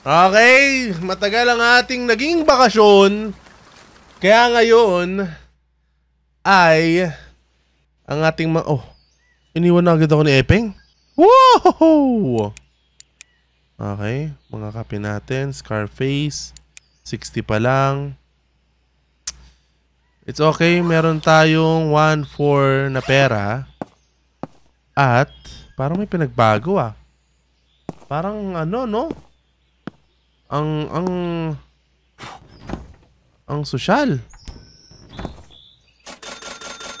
Okay, matagal ang ating naging bakasyon. Kaya ngayon ay ang ating ma... Oh, iniwan na agad ako ni Epeng. Wow! Okay, mga kape natin. Scarface. 60 pa lang. It's okay, meron tayong 1-4 na pera. At, parang may pinagbago ah. Parang ano, no? Ang ang ang sosyal.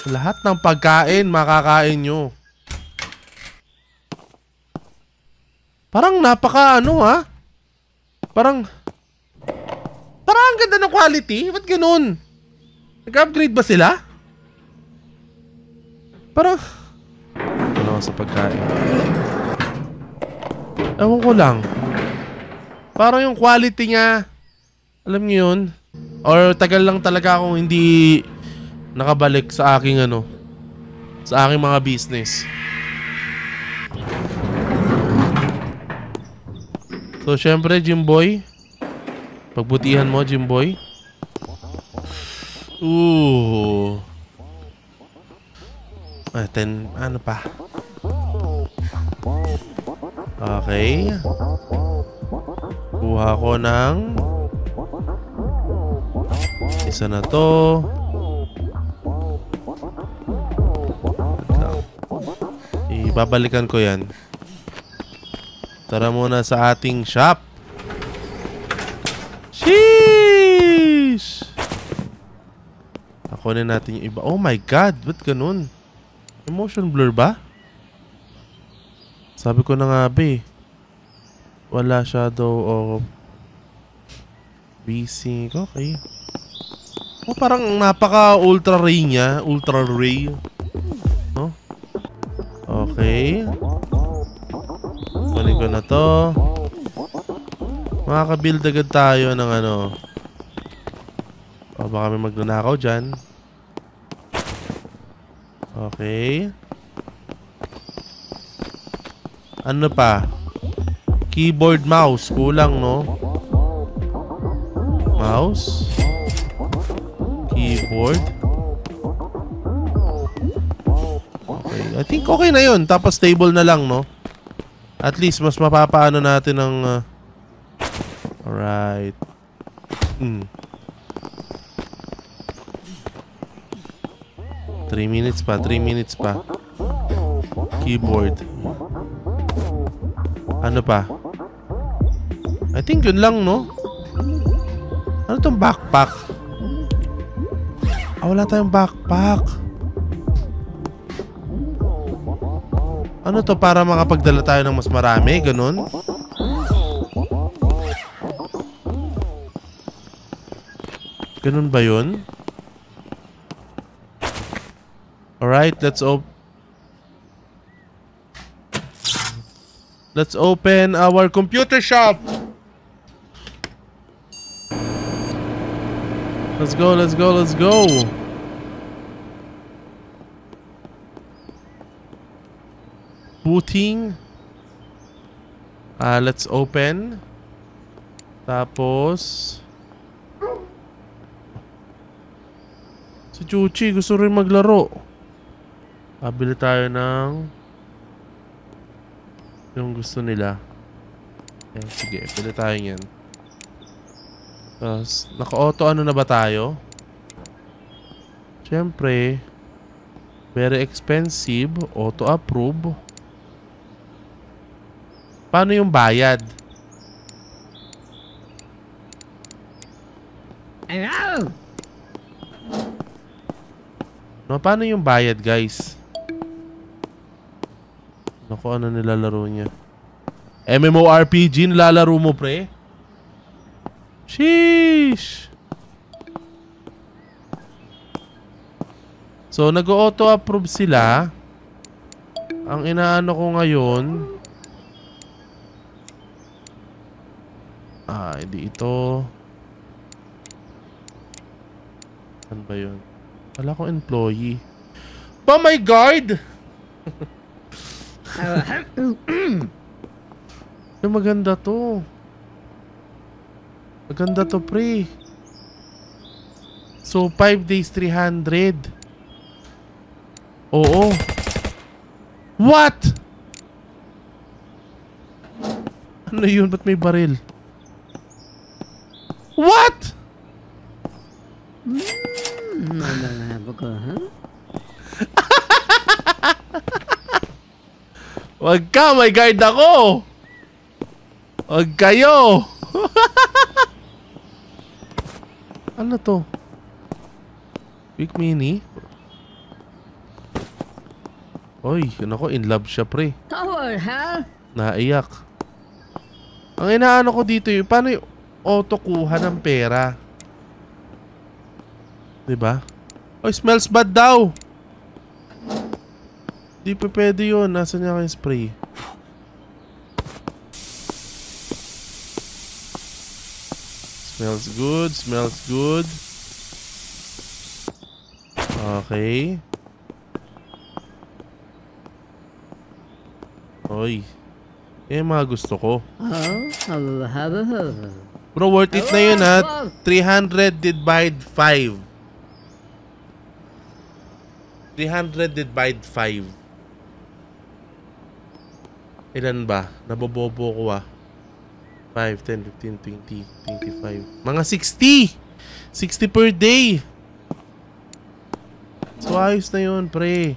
Lahat ng pagkain makakain nyo. Parang napaka ano ha? Parang Parang ang ganda ng quality. Ba't ganun? Nag-upgrade ba sila? Parang ano sa pagkain? Ewan ko lang. Parang yung quality niya, alam niyo yun? Or tagal lang talaga akong hindi nakabalik sa aking ano, sa aking mga business. So, syempre, Jimboy, pagbutihan mo, Jimboy. Ooh. Ah, ten, ano pa? Okay. Kuha ko ng isa na to. Ibabalikan ko yan. Tara muna sa ating shop. Sheesh! Ako na natin yung iba. Oh my God! Ba't ganun? Emotion blur ba? Sabi ko na nga ba eh. Wala shadow of BC. Okay. Oh, parang napaka ultra ray niya. Ultra ray. Oh. Okay. Kunin ko na to. Makakabuild agad tayo ng ano. O, baka may magnanakaw dyan. Okay. Ano pa? Keyboard, mouse. Kulang, no? Mouse. Keyboard. Okay. I think okay na yun. Tapos stable na lang, no? At least, mas mapapaano natin ng... Uh... Alright. Hmm. 3 minutes pa, 3 minutes pa. Keyboard. Ano pa? I think yun lang, no? Ano tong backpack? Ah, wala tayong backpack. Ano to para makapagdala tayo ng mas marami? Ganun? Ganun ba yun? Alright, let's open Let's open our computer shop. Let's go, let's go, let's go. Booting. Uh, let's open. Tapos... Si Chuchi gusto rin maglaro. Pabili tayo ng yung gusto nila. Eh, sige, pili tayo yan. Tapos, naka-auto ano na ba tayo? Siyempre, very expensive, auto-approve. Paano yung bayad? Hello? No, paano yung bayad, guys? Naku, ano nilalaro niya? MMORPG nilalaro mo, pre? Sheesh! So, nag-auto-approve sila. Ang inaano ko ngayon... Ah, hindi ito. Ano ba yun? Wala ko employee. Oh my God! Yung maganda to. Maganda to, pre. So, 5 days, 300. Oo. What? Ano yun? Ba't may baril? What? Malabo ko, ha? Wag ka, may guard ako. Wag kayo. ano to? Quick mini? Oy, yun ako, in love siya pre. Tower, ha? Naiyak. Ang inaano ko dito yung paano yung auto kuha ng pera. 'Di ba? Oy, smells bad daw. Di pa pwede yun. Nasaan niya kayong spray? Smells good. Smells good. Okay. Oy. Eh, mga gusto ko. Bro, worth it na yun ha. 300 divide 5. 300 divide 5. Ilan ba? Nabobobo ko ah. 5, 10, 15, 20, 25. Mga 60! 60 per day! So ayos na yun, pre.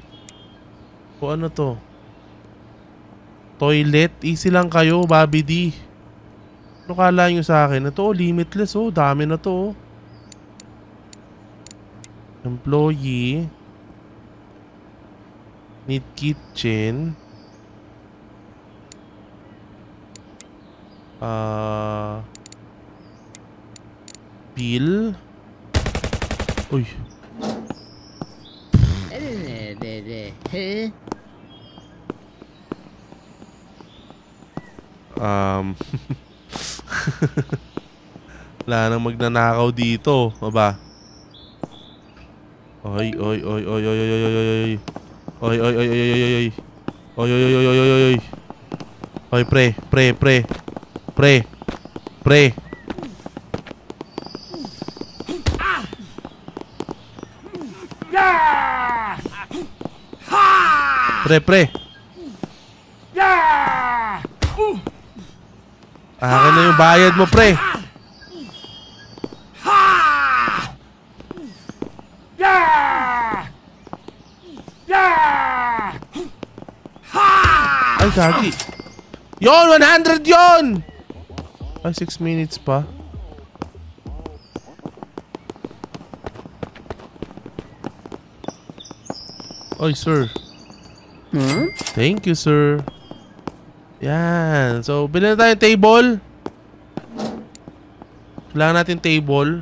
O ano to? Toilet? Easy lang kayo, Bobby D. Ano kala nyo sa akin? Ito, limitless oh. Dami na to oh. Employee. Need kitchen. Ah... bill. Uy. Eh? Um... Wala nang magnanakaw dito. Aba. Oy, oy, oy, oy, oy, oy, oy, oy. Oy, oy, oy, oy, oy, oy, oy. Oy, oy, oy, oy, oy, oy, oy. Oy, pre, pre, pre. Pre. Pre. Pre, pre. Akin na yung bayad mo, pre. Ay, gagi. Yon, 100 yon! Ay, 6 minutes pa. Oy, sir. Hmm? Thank you, sir. Yan. So, bilhin na tayo table. Kailangan natin table.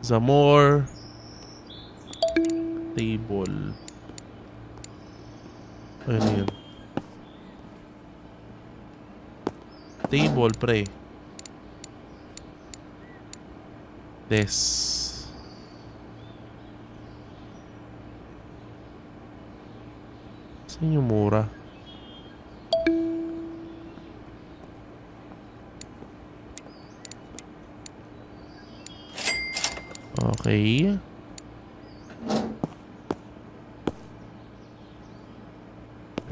Zamor. Table. Ano yun? Table, pre. This. Saan yung mura? Okay.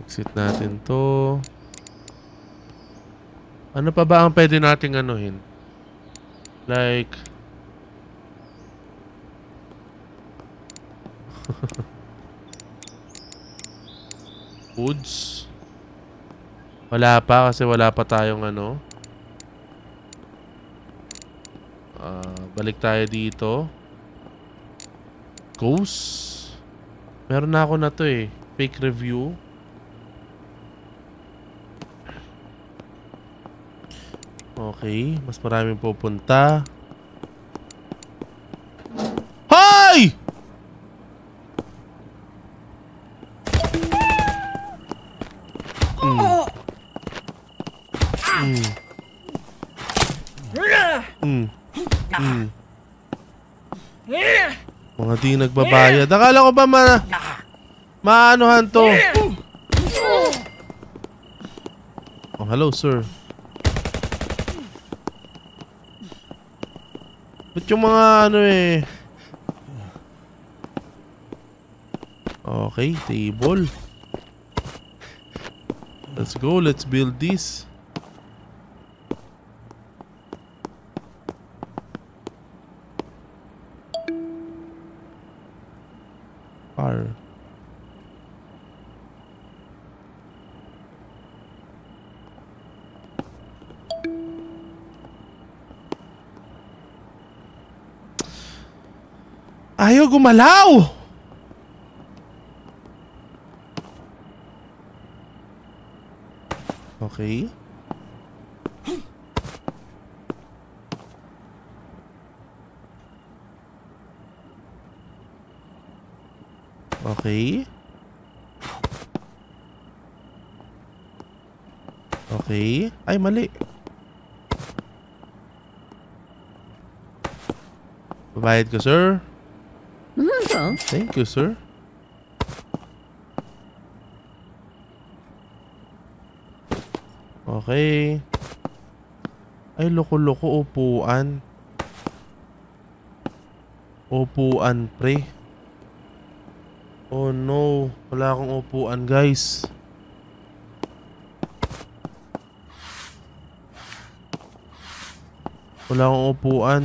Exit natin to. Ano pa ba ang pwede nating anuhin? Like... Foods? Wala pa kasi wala pa tayong ano. Ah, balik tayo dito. Ghost? Meron na ako na to eh. Fake review. Okay, mas maraming pupunta. Hoy! Mm. Mm. Mm. Mga di nagbabayad. Akala ko ba ma... Maanuhan to? Oh, hello, sir. Ba't yung mga ano eh? Okay, table. Let's go, let's build this. Car. Gumalaw! Okay. Okay. Okay. Ay, mali. Babayad ko, sir. Ito. Thank you, sir. Okay. Ay, loko-loko upuan. Upuan, pre. Oh no, wala akong upuan, guys. Wala akong upuan.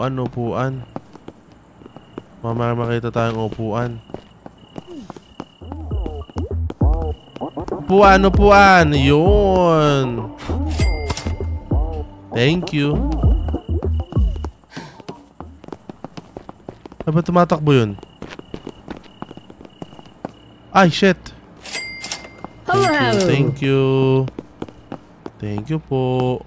Upuan, upuan. Mamaya makita tayong upuan. Upuan, upuan. Yun. Thank you. Ano ba tumatakbo yun? Ay, shit. Hello, Thank you, hello. thank you. Thank you po.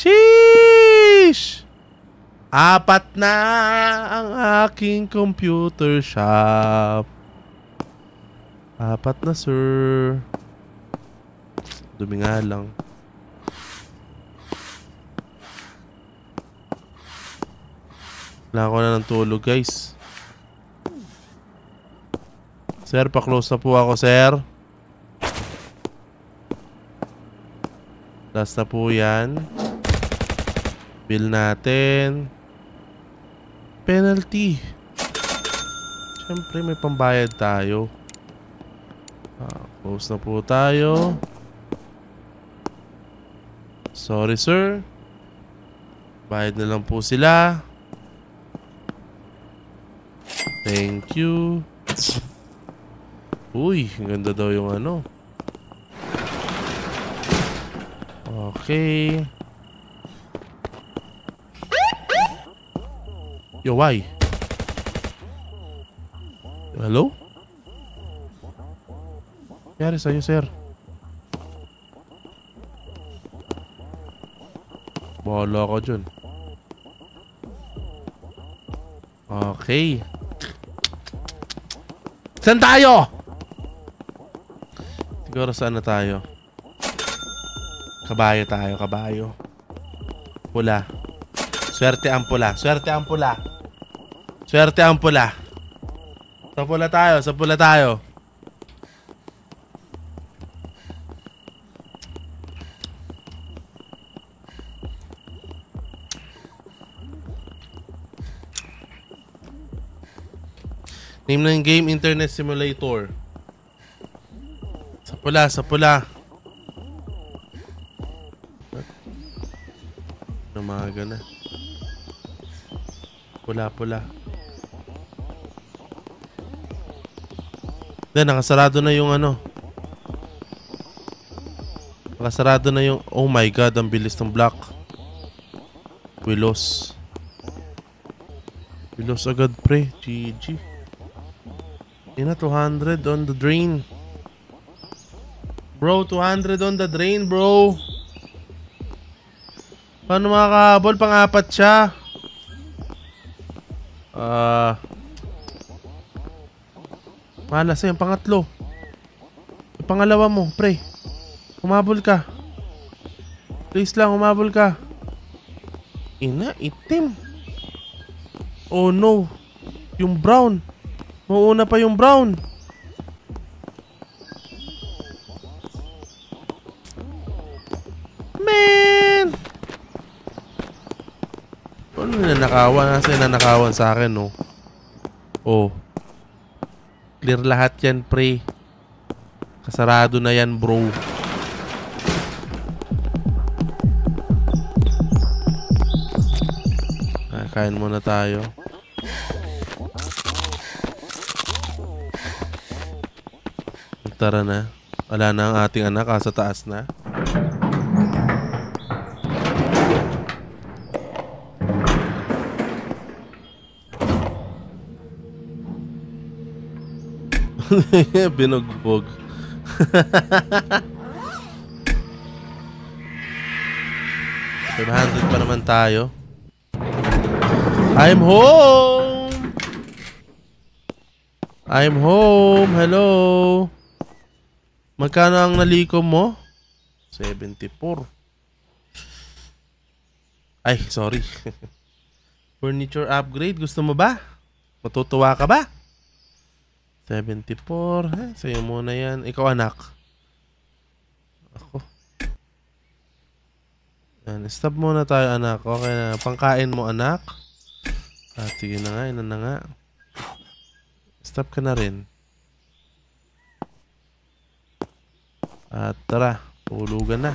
Sheesh! Apat na ang aking computer shop. Apat na, sir. Dumi nga lang. Wala ko na ng tulog, guys. Sir, pa-close na po ako, sir. Last na po yan. Bill natin. Penalty. Siyempre, may pambayad tayo. Ah, close na po tayo. Sorry, sir. Bayad na lang po sila. Thank you. Uy, ganda daw yung ano. Okay. Yo, why? Hello? Kaya sa'yo, sir. Bahala ka dyan. Okay. Saan tayo? Siguro saan na tayo? Kabayo tayo, kabayo. Pula. Swerte ang pula. Swerte ang pula. Swerte ang pula. Sa pula tayo, sa pula tayo. Name ng game Internet Simulator. Sa pula, sa pula. Namaga na. Pula, pula. Then, nakasarado na yung ano. Nakasarado na yung... Oh my god, ang bilis ng block. We lost. We lost agad, pre. GG. Na, 200 on the drain. Bro, 200 on the drain, bro. Paano makakahabol? Pang-apat siya. Malas yung pangatlo. Yung pangalawa mo, pre. Kumabol ka. Please lang, umabol ka. Ina, itim. Oh no. Yung brown. Mauuna pa yung brown. Man! Ano nanakawan? Nasa nanakawan sa akin, no? Oh. Clear lahat yan, pre. Kasarado na yan, bro. Ah, kain muna tayo. Tara na. Wala na ang ating anak, ah, sa taas na. Binugbog. Hundred pa naman tayo. I'm home! I'm home. Hello. Magkano ang nalikom mo? 74. Ay, sorry. Furniture upgrade. Gusto mo ba? Matutuwa ka ba? 74. Eh, sa'yo muna yan. Ikaw anak. Ako. Yan. Stop muna tayo anak. Okay na. Pangkain mo anak. Ah, sige na nga. Ina na nga. Stop ka na rin. At tara. Tulugan na.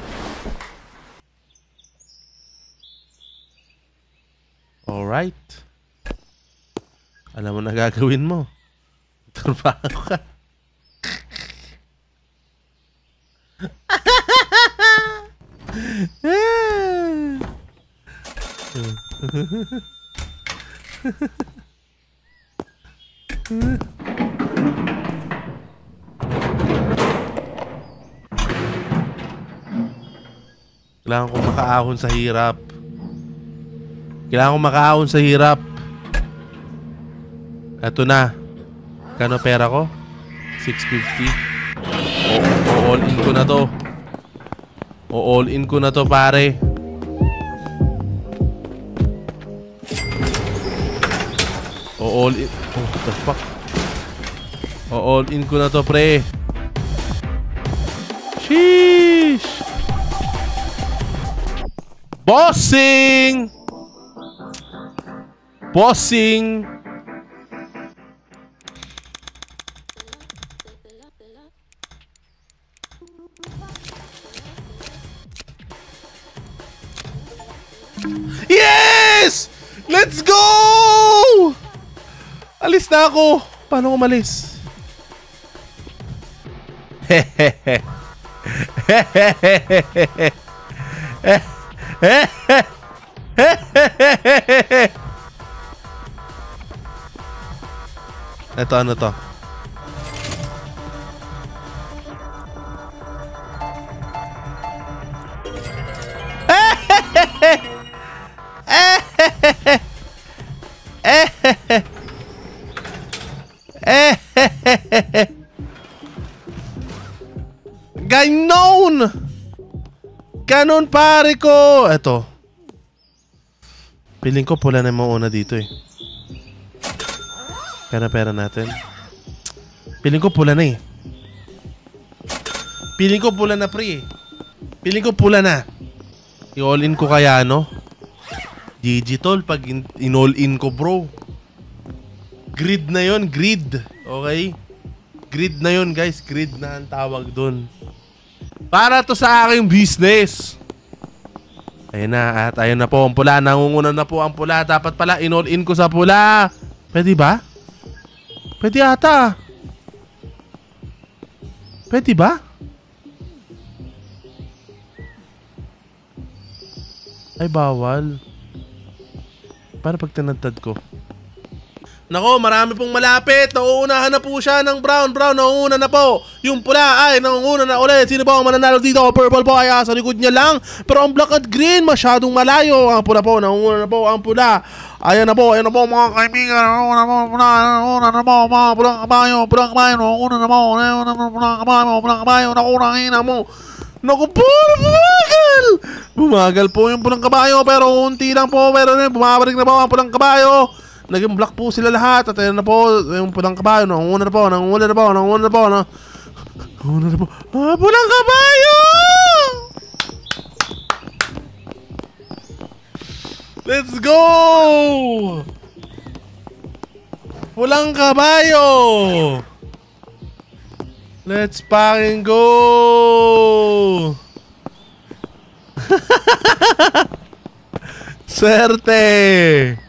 Alright. Alam mo na gagawin mo. Trabaho ka. Kailangan ko makaahon sa hirap. Kailangan ko makaahon sa hirap. Ito na. Kano pera ko? 650. O, all in ko na to. O all in ko na to pare. O all in. Oh, the fuck? O all in ko na to pre. Sheesh! Bossing! Bossing! Alis na ako. Paano umalis? Ito, ano to? Ganon! Ganon pare ko! Eto. Piling ko pula na mauna dito eh. Pera pera natin. Piling ko pula na eh. Piling ko pula na pre eh. Piling ko pula na. I-all in ko kaya no? Digital pag in- in-all in ko bro. Grid na yon grid. Okay? Grid na yon guys. Grid na ang tawag doon. Para to sa aking business. Ayun na, at ayun na po ang pula. Nangunguna na po ang pula. Dapat pala in-all in ko sa pula. Pwede ba? Pwede ata. Pwede ba? Ay, bawal. Paano pag tinantad ko? Nako, marami pong malapit. Nauunahan na po siya ng brown. Brown, nauuna na po. Yung pula ay nauuna na ulit. Sino po ang mananalo dito? Purple po ay sa likod niya lang. Pero ang black at green, masyadong malayo. Ang pula po, nauuna na po ang pula. Ayan na po, ayan na po mga kaibigan. Nauuna na po, pula, nauuna na po, mga pulang kabayo, pulang kabayo, nauuna na po, nauuna na po, pulang kabayo, pulang kabayo, naku, nakina mo. Naku po, Bumagal! Bumagal po yung pulang kabayo pero unti lang po pero bumabalik na po ang pulang kabayo. Naging black po sila lahat at ayun na po yung pulang kabayo. Nangunguna na po, nangunguna na po, nangunguna na po. Nangunguna na po. Ah, pulang kabayo! Let's go! Pulang kabayo! Let's fucking go! Swerte!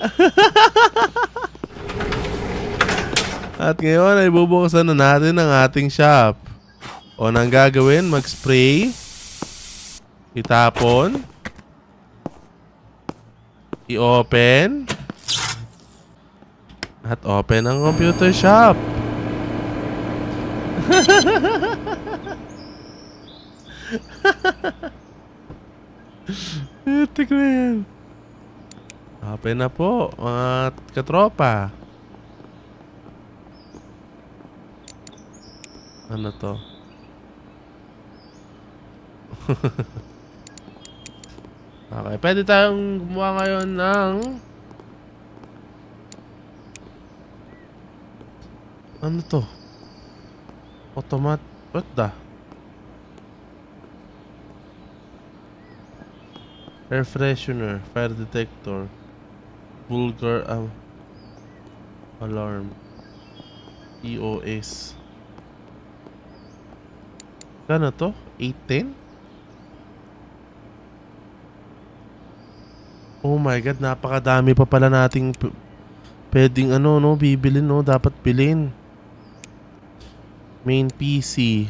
At ngayon ay bubuksan na natin ang ating shop. O nang gagawin, mag-spray, itapon, i-open, at open ang computer shop. Na yan. Open na po, mga katropa. Ano to? okay, pwede tayong gumawa ngayon ng... Ano to? Automat... What the? Air freshener, fire detector, vulgar um, alarm, EOS. Kano to? 810? Oh my god, napakadami pa pala nating pwedeng ano no, bibilin no, dapat bilhin. Main PC,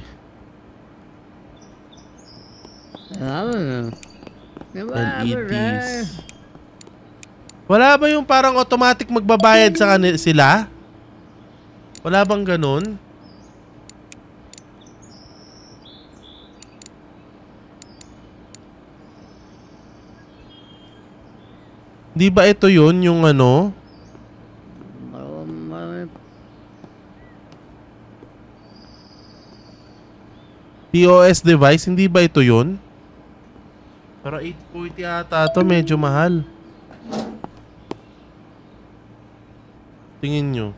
Oh. LEDs. Wala ba yung parang automatic magbabayad sa kanila sila? Wala bang ganun? Di ba ito yun yung ano? POS device, hindi ba ito yun? Pero 840 ata to, medyo mahal. Tingin nyo.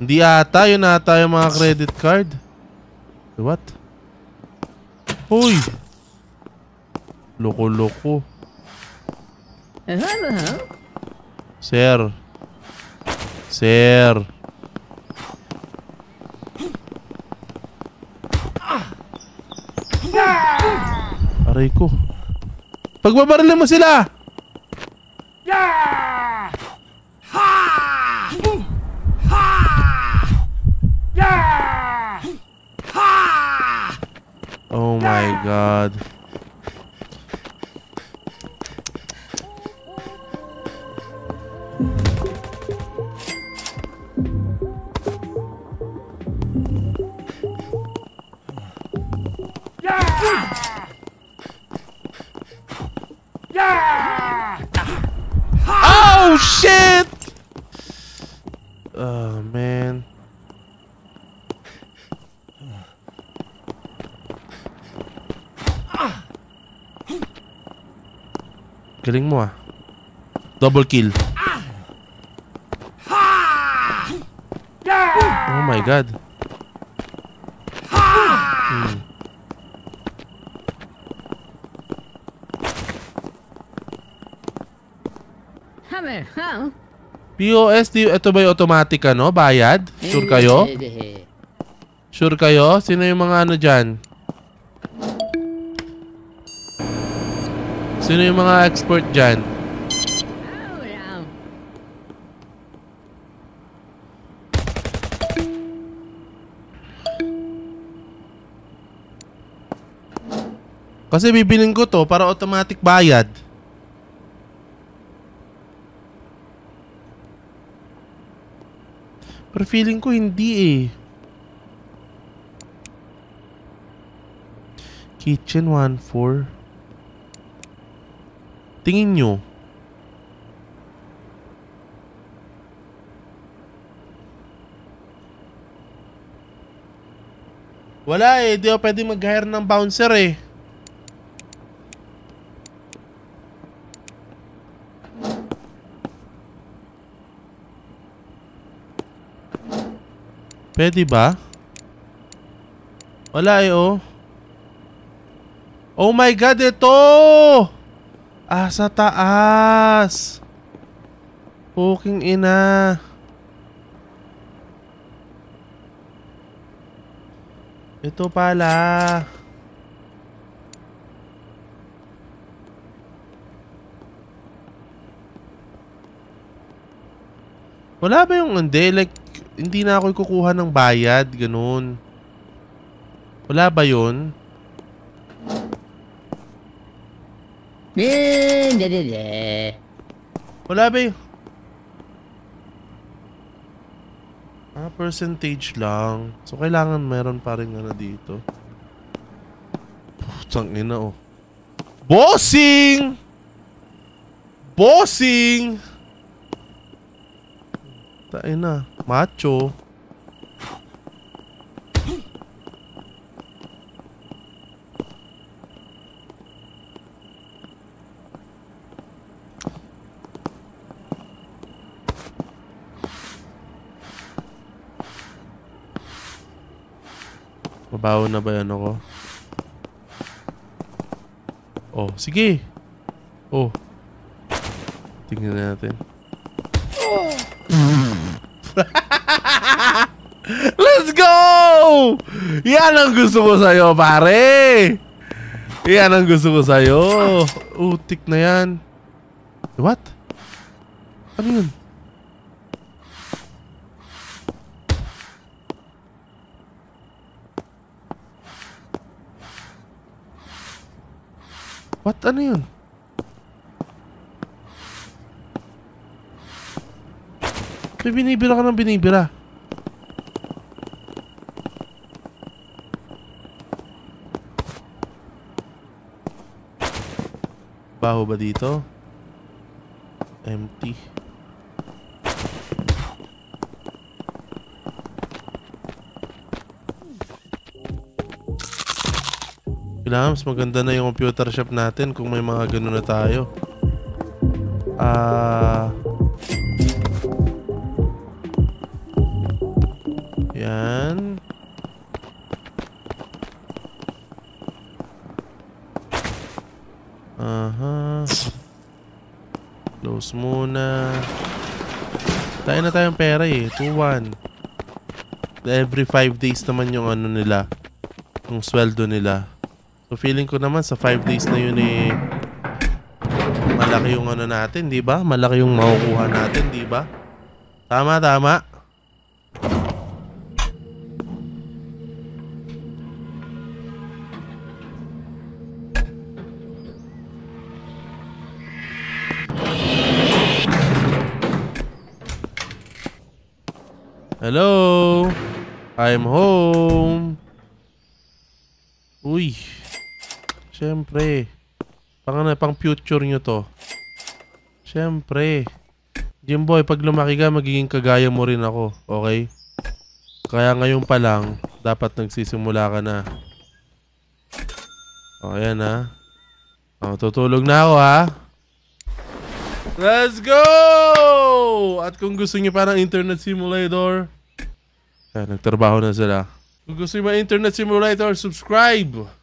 Hindi ata, yun ata yung mga credit card. What? Uy! Loko-loko. Hello. Sir. Sir. Aray ko. Pagbabarilin mo sila! Oh my god. Oh shit! Galing mo ah. Double kill. Oh my god. Hmm. POS, di, ito ba yung automatic ano? Bayad? Sure kayo? Sure kayo? Sino yung mga ano dyan? Sino yung mga expert dyan? Kasi bibilin ko to para automatic bayad. Pero feeling ko hindi eh. Kitchen 1-4. Tingin nyo. Wala eh, di ako pwede mag-hire ng bouncer eh. Pwede ba? Wala eh oh. Oh my god, ito! Ah, sa taas. Puking ina. Ito pala. Wala ba yung hindi? Like, hindi na ako kukuha ng bayad, ganun. Wala ba yun? Wala ba yung... Ah, percentage lang. So, kailangan meron pa rin ano dito. Putang ina, oh. Bossing! Bossing! Tain na. Macho. Mabaho na ba yan ako? Oh, sige. Oh. Tingnan natin. Let's go! Yan ang gusto ko sa'yo, pare! Yan ang gusto ko sa'yo. Utik na yan. What? Ano yun? What? Ano yun? May binibira ka ng binibira. Baho ba dito? Empty. Mas maganda na yung computer shop natin kung may mga ganun na tayo. Ah... Yan. Aha. Close muna. Tayo na tayong pera eh. 2-1. Every 5 days naman yung ano nila. Yung sweldo nila. So feeling ko naman sa 5 days na yun eh malaki yung ano natin, 'di ba? Malaki yung makukuha natin, 'di ba? Tama, tama. Hello. I'm home. Uy. Siyempre. Pang ano, pang future nyo to. Siyempre. Jimboy, pag lumaki ka, magiging kagaya mo rin ako. Okay? Kaya ngayon pa lang, dapat nagsisimula ka na. O, ayan ha. O, tutulog na ako ha. Let's go! At kung gusto niyo parang internet simulator, eh, nagtrabaho na sila. Kung gusto niyo internet simulator, subscribe!